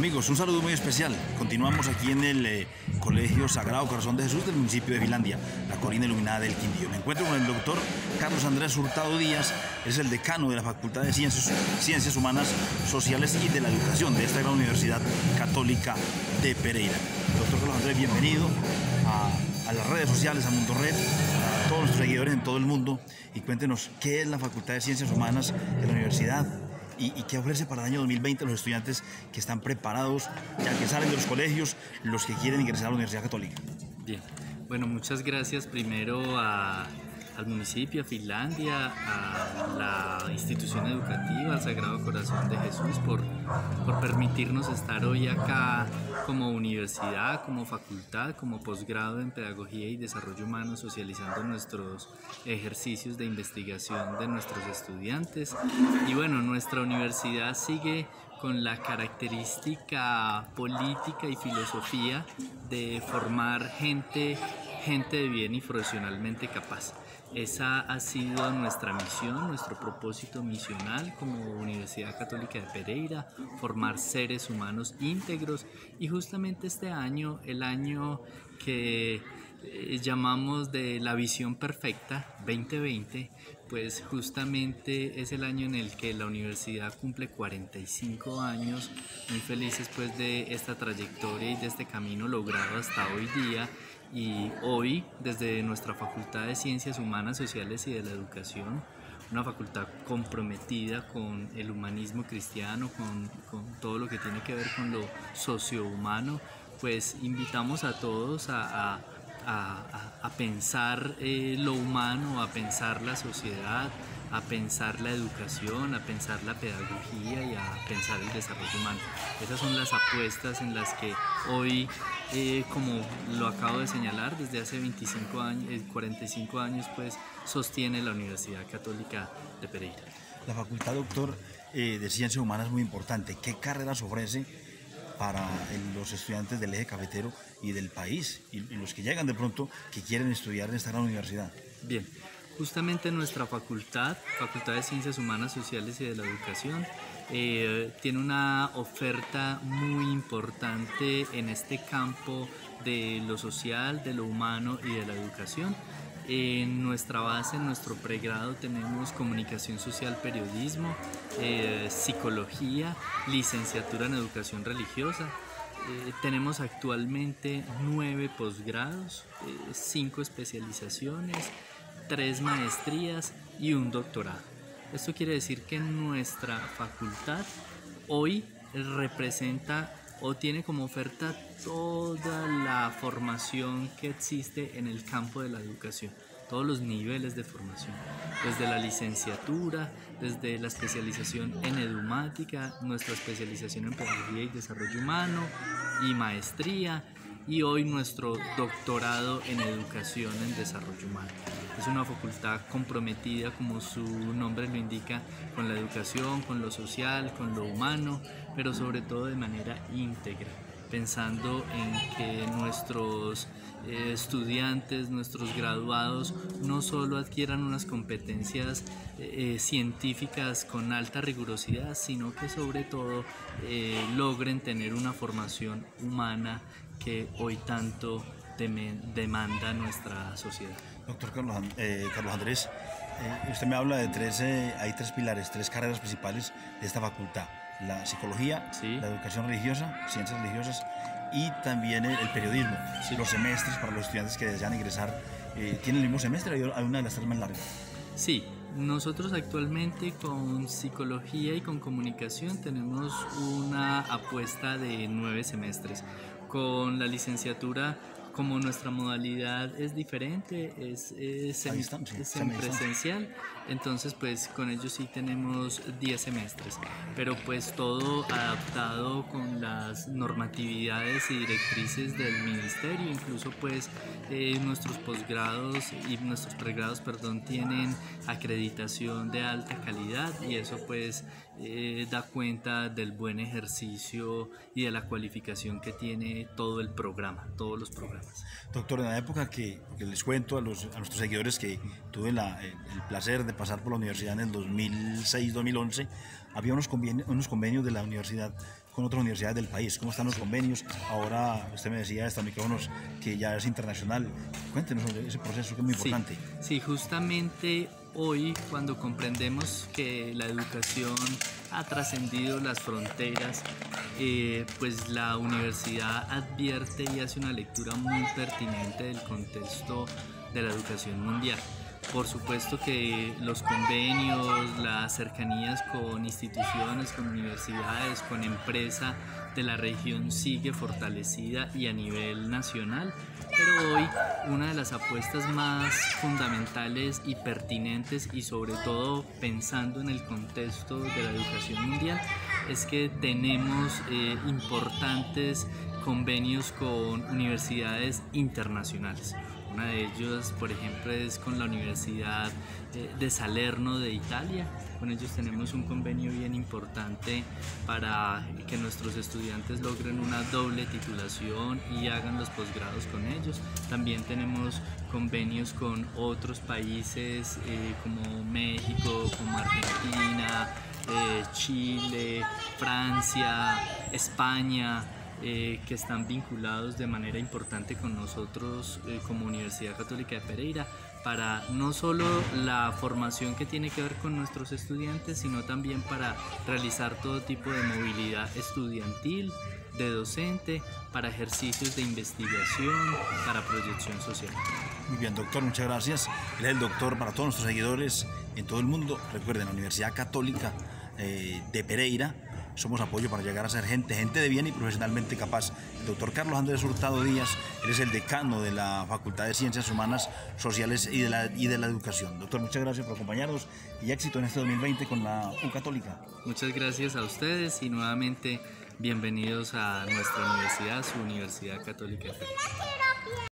Amigos, un saludo muy especial. Continuamos aquí en el eh, Colegio Sagrado Corazón de Jesús del municipio de Finlandia, la colina iluminada del Quindío. Me encuentro con el doctor Carlos Andrés Hurtado Díaz, es el decano de la Facultad de Ciencias, Humanas, Sociales y de la Educación de esta gran Universidad Católica de Pereira. Doctor Carlos Andrés, bienvenido a, a las redes sociales, a Mundo Red, a todos nuestros seguidores en todo el mundo y cuéntenos qué es la Facultad de Ciencias Humanas de la Universidad y, qué ofrece para el año 2020 a los estudiantes que están preparados, ya que salen de los colegios, los que quieren ingresar a la Universidad Católica. Bien, bueno, muchas gracias primero a, al municipio, a Finlandia, a la institución educativa, al Sagrado Corazón de Jesús, por, por permitirnos estar hoy acá como universidad, como facultad, como posgrado en Pedagogía y Desarrollo Humano, socializando nuestros ejercicios de investigación de nuestros estudiantes. Y bueno, nuestra universidad sigue con la característica política y filosofía de formar gente, gente de bien y profesionalmente capaz. Esa ha sido nuestra misión, nuestro propósito misional como Universidad Católica de Pereira, formar seres humanos íntegros. Y justamente este año, el año que eh, llamamos de la visión perfecta 2020, pues justamente es el año en el que la universidad cumple 45 años, muy felices pues de esta trayectoria y de este camino logrado hasta hoy día. Y hoy desde nuestra Facultad de Ciencias Humanas, Sociales y de la Educación, una facultad comprometida con el humanismo cristiano, con, con todo lo que tiene que ver con lo sociohumano, pues invitamos a todos a, a, a, pensar eh, lo humano, a pensar la sociedad, a pensar la educación, a pensar la pedagogía y a pensar el desarrollo humano. Esas son las apuestas en las que hoy, eh, como lo acabo de señalar, desde hace 25 años, eh, 45 años, pues sostiene la Universidad Católica de Pereira. La Facultad, doctor, eh, de Ciencias Humanas es muy importante. ¿Qué carreras ofrece para los estudiantes del eje cafetero y del país y, los que llegan de pronto que quieren estudiar en esta gran universidad? Bien, justamente nuestra facultad, Facultad de Ciencias Humanas, Sociales y de la Educación, eh, tiene una oferta muy importante en este campo de lo social, de lo humano y de la educación. En nuestra base, en nuestro pregrado, tenemos comunicación social, periodismo, eh, psicología, licenciatura en educación religiosa, eh, tenemos actualmente nueve posgrados, eh, cinco especializaciones, tres maestrías y un doctorado. Esto quiere decir que nuestra facultad hoy representa o tiene como oferta toda la formación que existe en el campo de la educación, todos los niveles de formación, desde la licenciatura, desde la especialización en edumática, nuestra especialización en pedagogía y desarrollo humano y maestría y hoy nuestro doctorado en educación en desarrollo humano. Es una facultad comprometida, como su nombre lo indica, con la educación, con lo social, con lo humano, pero sobre todo de manera íntegra, pensando en que nuestros eh, estudiantes, nuestros graduados, no solo adquieran unas competencias eh, científicas con alta rigurosidad, sino que sobre todo eh, logren tener una formación humana que hoy tanto demanda nuestra sociedad. Doctor Carlos, eh, Carlos Andrés, eh, usted me habla de tres, eh, hay tres pilares, tres carreras principales de esta facultad. La psicología, Sí. la educación religiosa, ciencias religiosas y también el, el periodismo. Sí. Los semestres para los estudiantes que desean ingresar, ¿tienen el mismo semestre? Hay hay una de las tres más largas. Sí, nosotros actualmente con psicología y con comunicación tenemos una apuesta de nueve semestres. Con la licenciatura, como nuestra modalidad es diferente, es, es, es semipresencial, entonces pues con ellos sí tenemos 10 semestres, pero pues todo adaptado con las normatividades y directrices del ministerio, incluso pues eh, nuestros posgrados y nuestros pregrados, perdón, tienen acreditación de alta calidad y eso pues eh, da cuenta del buen ejercicio y de la cualificación que tiene todo el programa, todos los programas. Doctor, en la época que, que les cuento a, los, a nuestros seguidores que tuve la- el, el placer de pasar por la universidad en el 2006-2011, había unos convenios, unos convenios de la universidad con otras universidades del país? ¿Cómo están los convenios? Ahora usted me decía micrófonos que ya es internacional. Cuéntenos sobre ese proceso que es muy importante. Sí, justamente hoy cuando comprendemos que la educación ha trascendido las fronteras, eh, pues la universidad advierte y hace una lectura muy pertinente del contexto de la educación mundial. Por supuesto que los convenios, las cercanías con instituciones, con universidades, con empresas de la región sigue fortalecida y a nivel nacional, pero hoy una de las apuestas más fundamentales y pertinentes y sobre todo pensando en el contexto de la educación mundial es que tenemos eh, importantes convenios con universidades internacionales. Una de ellas, por ejemplo, es con la Universidad eh, de Salerno de Italia. Con ellos tenemos un convenio bien importante para que nuestros estudiantes logren una doble titulación y hagan los posgrados con ellos. También tenemos convenios con otros países eh, como México, como Argentina, eh, Chile, Francia, España eh, que están vinculados de manera importante con nosotros eh, como Universidad Católica de Pereira para no solo la formación que tiene que ver con nuestros estudiantes, sino también para realizar todo tipo de movilidad estudiantil, de docente, para ejercicios de investigación, para proyección social. Muy bien, doctor, muchas gracias. Él el doctor para todos nuestros seguidores en todo el mundo. Recuerden, la Universidad Católica eh, de Pereira somos apoyo para llegar a ser gente, gente de bien y profesionalmente capaz. El doctor Carlos Andrés Hurtado Díaz, él es el decano de la Facultad de Ciencias Humanas, Sociales y de la, y de la Educación. Doctor, muchas gracias por acompañarnos y éxito en este 2020 con la U Católica. Muchas gracias a ustedes y nuevamente bienvenidos a nuestra universidad, su Universidad Católica